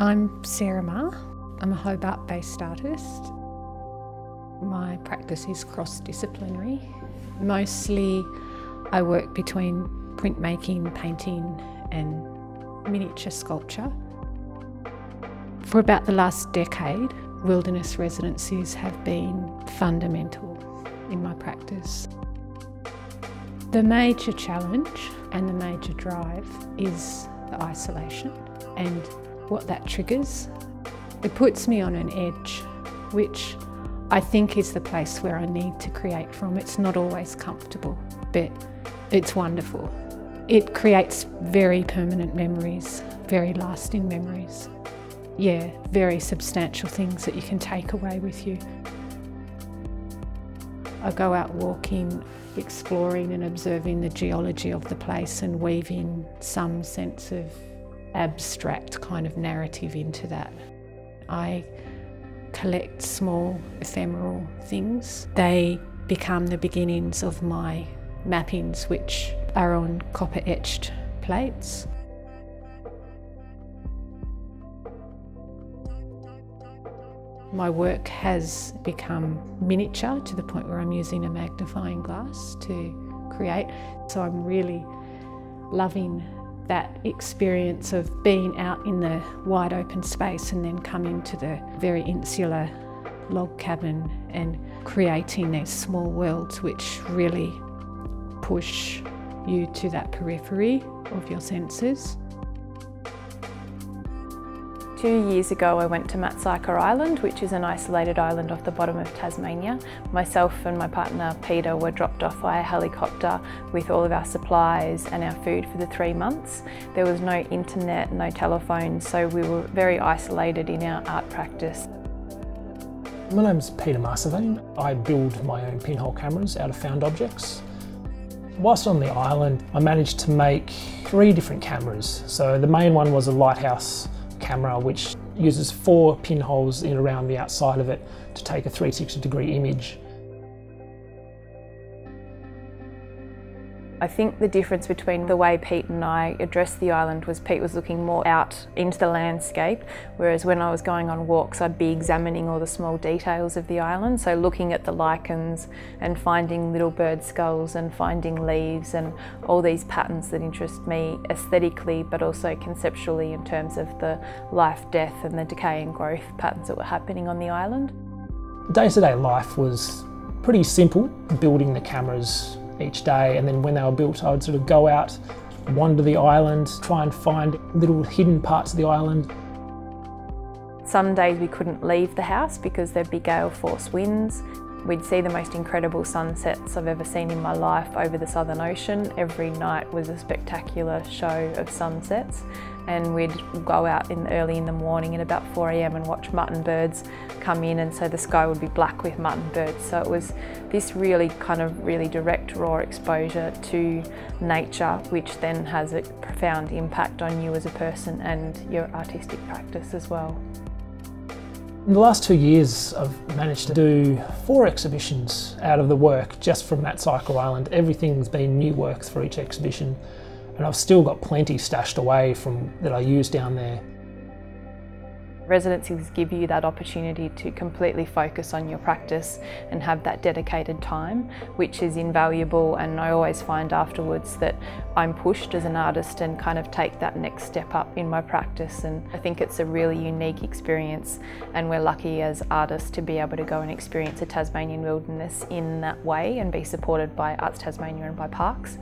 I'm Sarah Ma. I'm a Hobart based artist. My practice is cross disciplinary. Mostly I work between printmaking, painting, and miniature sculpture. For about the last decade, wilderness residencies have been fundamental in my practice. The major challenge and the major drive is the isolation and what that triggers. It puts me on an edge, which I think is the place where I need to create from. It's not always comfortable, but it's wonderful. It creates very permanent memories, very lasting memories. Yeah, very substantial things that you can take away with you. I go out walking, exploring and observing the geology of the place and weaving some sense of abstract kind of narrative into that. I collect small ephemeral things. They become the beginnings of my mappings, which are on copper etched plates. My work has become miniature to the point where I'm using a magnifying glass to create. So I'm really loving that experience of being out in the wide open space and then coming to the very insular log cabin and creating these small worlds which really push you to that periphery of your senses. Two years ago I went to Matsuyker Island, which is an isolated island off the bottom of Tasmania. Myself and my partner Peter were dropped off by a helicopter with all of our supplies and our food for the three months. There was no internet, no telephone, so we were very isolated in our art practice. My name's Peter Marsavane. I build my own pinhole cameras out of found objects. Whilst on the island, I managed to make three different cameras. So the main one was a lighthouse camera which uses four pinholes in around the outside of it to take a 360 degree image. I think the difference between the way Pete and I addressed the island was Pete was looking more out into the landscape, whereas when I was going on walks, I'd be examining all the small details of the island. So looking at the lichens and finding little bird skulls and finding leaves and all these patterns that interest me aesthetically, but also conceptually in terms of the life, death and the decay and growth patterns that were happening on the island. Day-to-day -day life was pretty simple, building the cameras each day and then when they were built I would sort of go out, wander the island, try and find little hidden parts of the island. Some days we couldn't leave the house because there'd be gale force winds. We'd see the most incredible sunsets I've ever seen in my life over the Southern Ocean. Every night was a spectacular show of sunsets and we'd go out in early in the morning at about 4am and watch mutton birds come in and so the sky would be black with mutton birds. So it was this really kind of really direct raw exposure to nature which then has a profound impact on you as a person and your artistic practice as well. In the last two years, I've managed to do four exhibitions out of the work just from Matsuyker Island. Everything's been new works for each exhibition, and I've still got plenty stashed away from that I use down there. Residencies give you that opportunity to completely focus on your practice and have that dedicated time, which is invaluable. And I always find afterwards that I'm pushed as an artist and kind of take that next step up in my practice. And I think it's a really unique experience. And we're lucky as artists to be able to go and experience a Tasmanian wilderness in that way and be supported by Arts Tasmania and by Parks.